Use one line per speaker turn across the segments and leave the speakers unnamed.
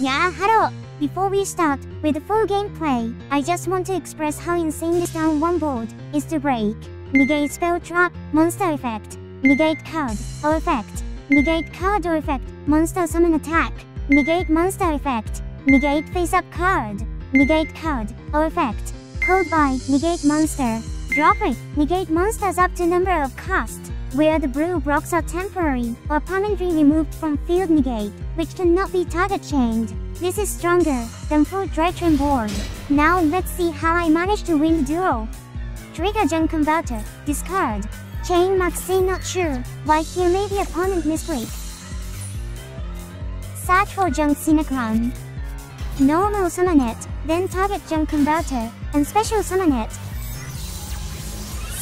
Yeah, hello! Before we start with the full gameplay, I just want to express how insane this turn one board is to break. Negate spell trap, monster effect. Negate card, or effect. Negate card or effect, monster summon attack. Negate monster effect. Negate face-up card. Negate card, or effect. Code by Negate monster. Drop it. Negate monsters up to number of cost where the blue blocks are temporary or permanently removed from field negate, which cannot be target chained. This is stronger than full Drytron board. Now let's see how I managed to win the duel. Trigger Junk Converter, discard. Chain Maxi not sure, why here may the opponent misclick. Search for Junk Synchron. Normal summon it, then target Junk Converter, and special summon it.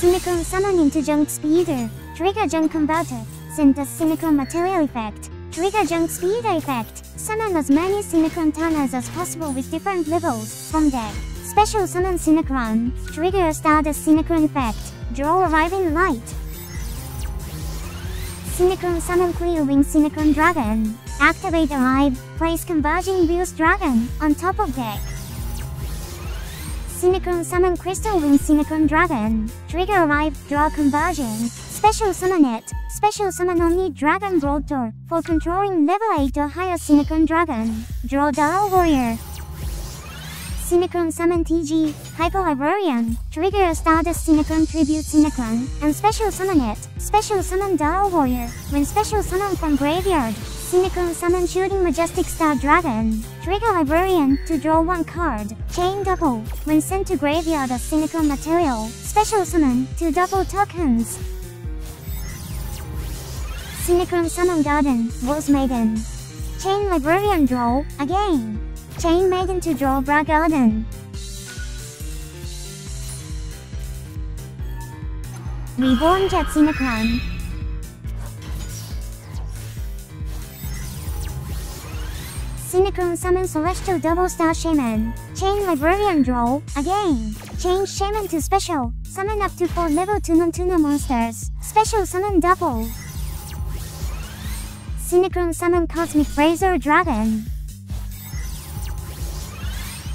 Synchron summon into Junk Speeder. Trigger Junk Converter, send the Synchron Material Effect. Trigger Junk Speed Effect, summon as many Synchron Turners as possible with different levels from deck. Special Summon Synchron, trigger Stardust Synchron Effect, draw Arriving Light. Synchron Summon Clear Wing Synchron Dragon, activate Arrive, place Converging Wheels Dragon on top of deck. Synchron Summon Crystal Wing Synchron Dragon, trigger Arrive, draw Conversion, Special Summon it. Special Summon only Dragon Broader for controlling level 8 or higher Synchron Dragon. Draw Doppelwarrior. Synchron Summon TG, Hyper Librarian, Trigger a Stardust Synchron Tribute Synchron, and Special Summon it. Special Summon Doppelwarrior, when Special Summon from Graveyard. Synchron Summon Shooting Majestic Star Dragon. Trigger Librarian to draw one card. Chain Double, when sent to Graveyard as Synchron Material. Special Summon, to double tokens. Synchron Summon Garden, Rose Maiden. Chain Librarian draw, again. Chain Maiden to draw Black Garden. Reborn Jet Synchron. Synchron Summon Celestial Double Star Shaman. Chain Librarian draw, again. Change Shaman to Special. Summon up to 4 level 2 non-tuner monsters. Special Summon Double. Synchron Summon Cosmic Blazar Dragon.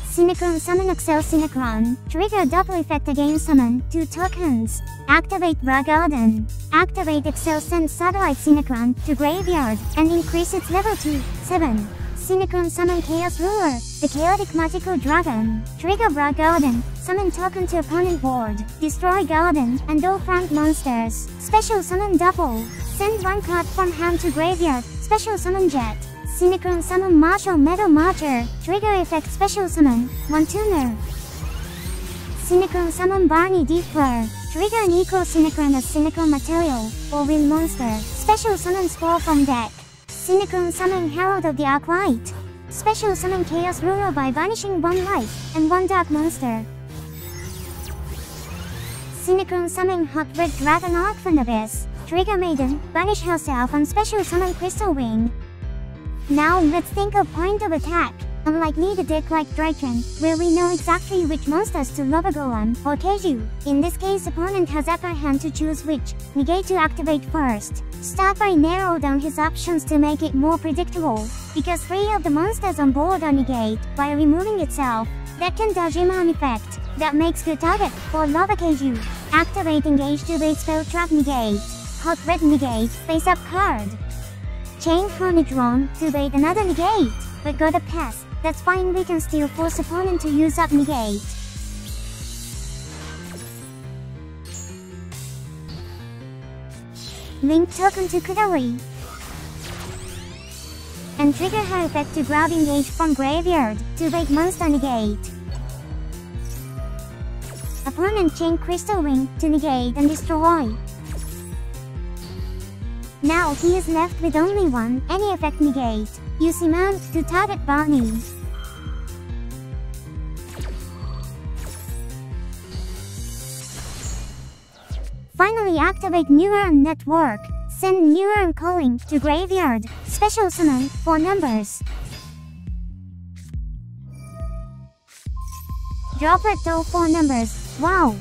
Synchron Summon Accel Synchron. Trigger double effect again summon, 2 tokens. Activate Black Garden. Activate Accel Send Satellite Synchron to Graveyard and increase its level to 7. Synchron Summon Chaos Ruler, the Chaotic Magical Dragon. Trigger Black Garden. Summon token to opponent board. Destroy Garden and all front monsters. Special Summon Double. Send one card from hand to graveyard. Special Summon Jet. Synchron Summon Martial Metal Marcher. Trigger Effect Special Summon. One tuner. Synchron Summon Baronne de Fleur. Trigger an equal Synchron as Synchron Material, or Wind Monster. Special Summon Spore from deck. Synchron Summon Herald of the Arc Arclight. Special Summon Chaos Ruler by banishing one life and one dark monster. Synchron Summon Hot Red Dragon Archfiend Abyss. Trigger Maiden, banish herself and special summon Crystal Wing. Now let's think of point of attack. Unlike me the deck like Drytron, where we know exactly which monsters to Lava Golem or Kaiju. In this case opponent has upper hand to choose which, negate to activate first. Start by narrow down his options to make it more predictable, because three of the monsters on board are negate by removing itself. That can dodge Iman effect, that makes good target for Lava Kaiju. Activate engage to bait spell trap negate. Hot red negate, face up card. Chain Chronodron to bait another negate, but got a pass. That's fine we can still force opponent to use up negate. Link token to Kudari. And trigger her effect to grab engage from graveyard to bait monster negate. Opponent chain crystal ring to negate and destroy. Now he is left with only one, any effect negate. Use Iman to target Baronne. Finally activate Neuron Network. Send Neuron Calling to Graveyard. Special summon, 4 numbers. Drop it to 4 numbers. Wow!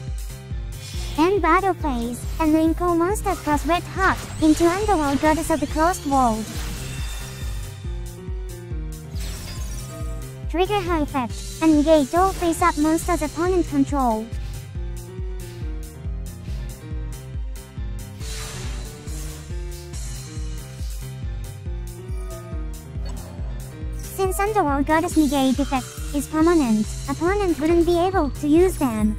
End battle phase, and Linko monster cross red hot into Underworld Goddess of the Closed World. trigger her effect, and engage all face-up monsters opponent control. Since Underworld Goddess negate effect is permanent, opponent wouldn't be able to use them.